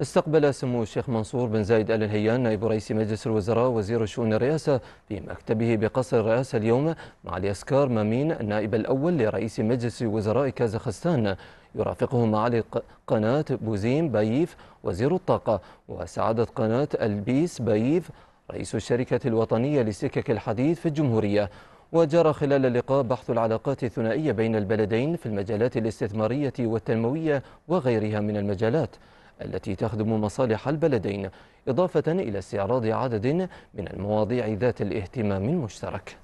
استقبل سمو الشيخ منصور بن زايد آل نهيان نائب رئيس مجلس الوزراء وزير شؤون الرئاسة في مكتبه بقصر الرئاسة اليوم مع أسكار مامين النائب الأول لرئيس مجلس وزراء كازاخستان. يرافقه معالي قنات بوزيم باييف وزير الطاقة وسعادة قنات ألبيس باييف رئيس الشركة الوطنية لسكك الحديد في الجمهورية. وجرى خلال اللقاء بحث العلاقات الثنائية بين البلدين في المجالات الاستثمارية والتنموية وغيرها من المجالات. التي تخدم مصالح البلدين إضافة إلى استعراض عدد من المواضيع ذات الاهتمام المشترك.